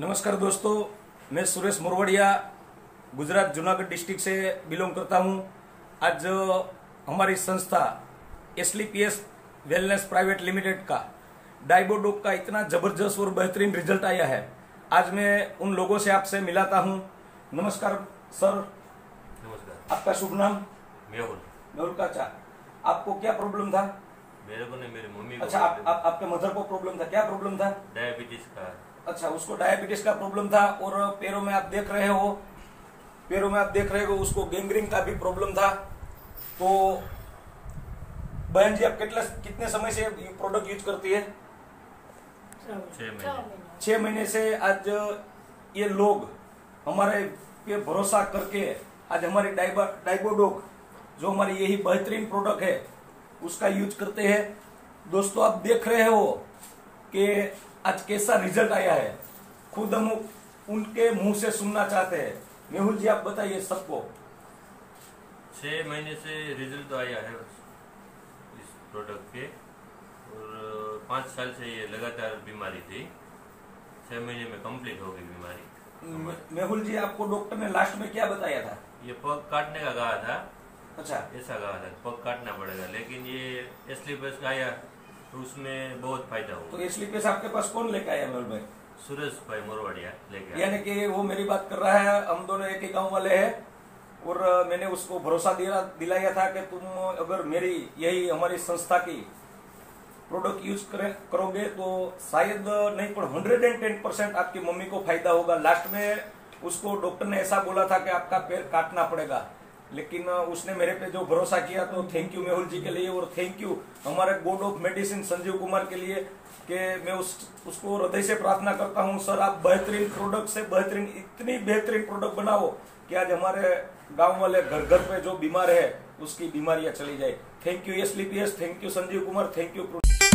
नमस्कार दोस्तों मैं सुरेश मोरवड़िया गुजरात जूनागढ़ डिस्ट्रिक्ट से बिलोंग करता हूँ। आज हमारी संस्था एस वेलनेस प्राइवेट लिमिटेड का डाइबोडोक का इतना ज़बरदस्त और बेहतरीन रिज़ल्ट आया है। आज मैं उन लोगों से आपसे मिलाता हूँ। नमस्कार सर। नमस्कार। आपका शुभ नाम? मेहुल। मेहुल काचा। आपको क्या प्रॉब्लम था? मेरे को नहीं मेरी मम्मी को अच्छा आप, आप आपके मदर को प्रॉब्लम था? क्या प्रॉब्लम था? डायबिटीज़ का। अच्छा उसको डायबिटीज़ का प्रॉब्लम था और पैरों में आप देख रहे हो पैरों में आप देख रहे हो उसको गैंग्रीन का भी प्रॉब्लम था। तो बहन जी आप कितने कितने समय से ये प्रोडक्ट यूज़ करती है? छह महीने। छह महीने। से आज ये लोग हमारे पे भरोसा करके आज हमारी डाइबा डाइबोडोक जो हमारी यही बेहतरीन प्रोडक्ट है उसका यूज़ करते हैं। दोस्तों आप देख रहे हो कि आज कैसा रिज़ल्ट आया है। खुद हम उनके मुँह से सुनना चाहते हैं। मेहुल जी आप बताइए सबको। छह महीने से रिज़ल्ट तो आया है इस प्रोडक्ट के। और पाँच साल से ये लगातार बीमारी थी। छह महीने में कंप्लीट हो गई बीमारी। मेहुल जी आपको डॉक्टर ने लास्ट में क्या बताया था? ये पग काटने का कहा था। अच्छा। ऐसा कहा था पग काटना पड़ेगा। लेकिन ये एसलीपस का आया तो उसमें बहुत फ़ायदा तो हुआ इसलिए पैसा आपके पास कौन लेके आया मेहुल भाई सुरेश भाई मोरवाड़िया लेके। यानी कि वो मेरी बात कर रहा है हम दोनों एक ही गाँव वाले हैं और मैंने उसको भरोसा दिला दिलाया था कि तुम अगर मेरी यही हमारी संस्था की प्रोडक्ट यूज़ करे करोगे तो शायद नहीं पर हंड्रेड एंड टेन परसेंट आपकी मम्मी को फ़ायदा होगा। लास्ट में उसको डॉक्टर ने ऐसा बोला था कि आपका पैर काटना पड़ेगा। लेकिन उसने मेरे पे जो भरोसा किया तो थैंक यू मेहुल जी के लिए और थैंक यू हमारे board of medicine Sanjeev Kumar के लिए कि मैं उस, उसको हृदय से प्रार्थना करता हूँ, सर, आप बेहतरीन प्रोडक्ट से बेहतरीन, इतनी बेहतरीन प्रोडक्ट बनाओ कि आज हमारे गाँव वाले घर घर पे जो बीमार है, उसकी बीमारियाँ चली जाए. Thank you S thank you Sanjeev Kumar. Thank you